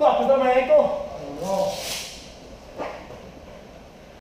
Bakit naman ito?